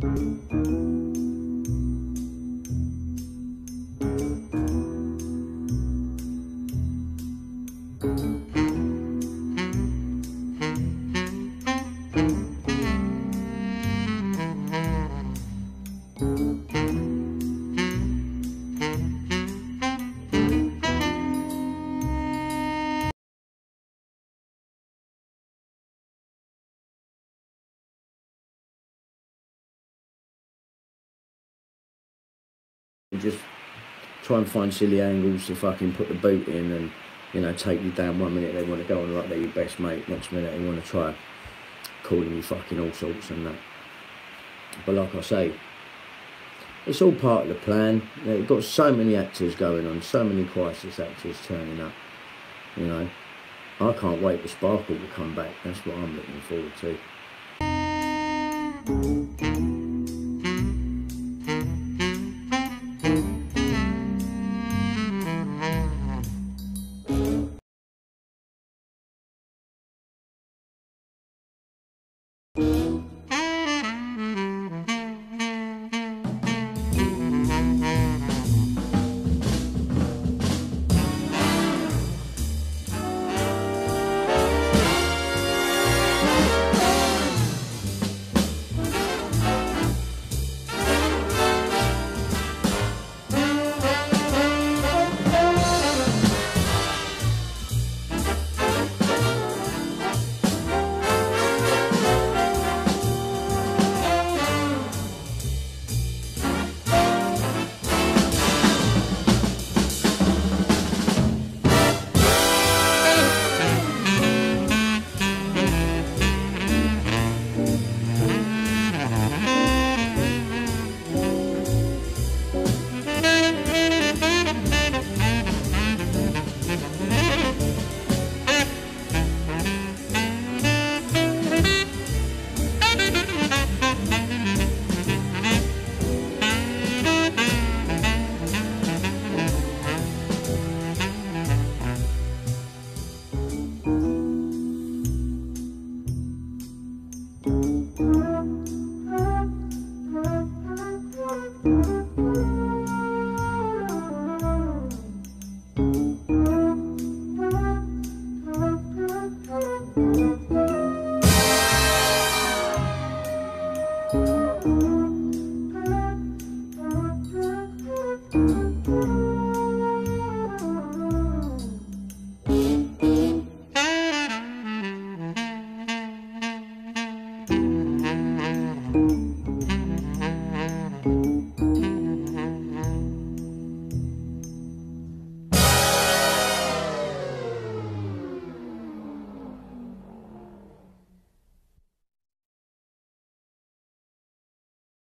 thank you just try and find silly angles to fucking put the boot in and you know take you down one minute they want to go on like they're your best mate next minute they want to try calling you fucking all sorts and that. But like I say it's all part of the plan. They've got so many actors going on so many crisis actors turning up you know. I can't wait for Sparkle to come back. That's what I'm looking forward to